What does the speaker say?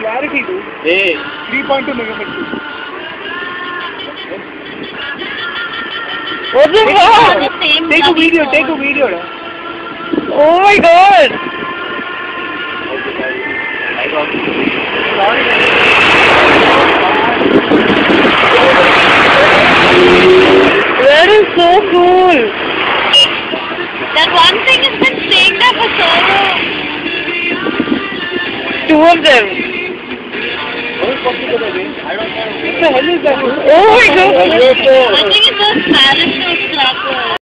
Clarity, dude. Hey. 3.2 megapixels. What the fuck? The Take a video, take a video. Oh my god! That is so cool! That one thing has been staying there for so long. Two of them. What the hell is that? Oh my god!